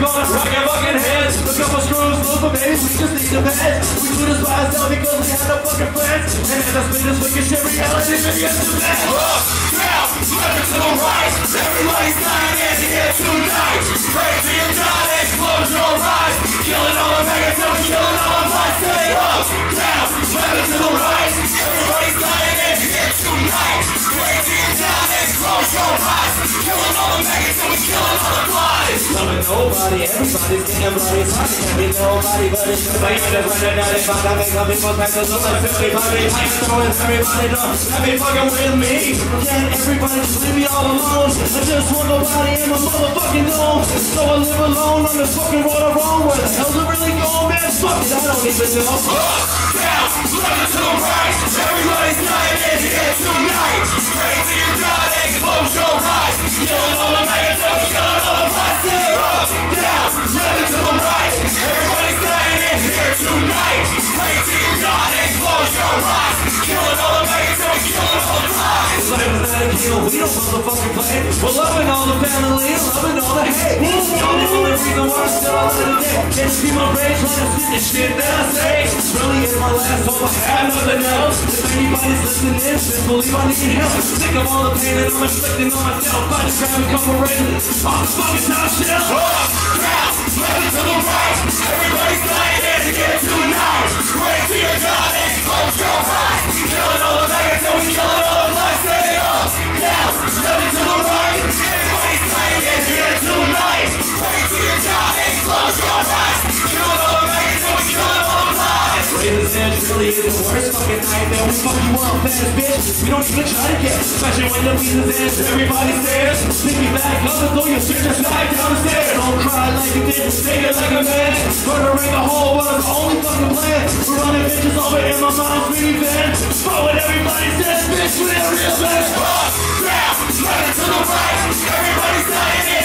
my god, rockin' fucking heads. A couple screws, look for baby, we just need the beds. We do this by ourselves because we had no fucking plans. And as I spit this wicked shit, reality begins to bend. Up, down, left to the right. Everybody's dying in here tonight. Nobody, everybody's getting bloody. Can't be nobody, but it's just like you're running out if I got me coming for back to look everybody. I throwing everybody. Let me fucking with me. Can't everybody just leave me all alone? I just want nobody in my motherfucking dome. So I live alone on this fucking road I'm wrong. Where the hell's it really going, man? Fuck it, I don't even know. Up, down, left to the right. Everybody's dying in tonight. We don't motherfucking play. We're loving all the family, loving all the hate. Y'all the only reason why I'm still alive today. Can't see my rage when I see the shit that I say. It's really is my last hope, I have nothing else. If anybody's listening, just believe I need help. Think of all the pain that I'm inflicting on myself. I just grab a couple off the fucking really is the worst fucking we bitch. We don't even try to get especially when the reason's in. Everybody's there. Pick me back up and throw your shit back down the stairs. Don't cry like you did, take like a man. Murdering the whole world the only fucking plan. We're running bitches over in my mom's minivan. But everybody says, bitch, we're real bad. Fuck, yeah, running to the right. Everybody's dying.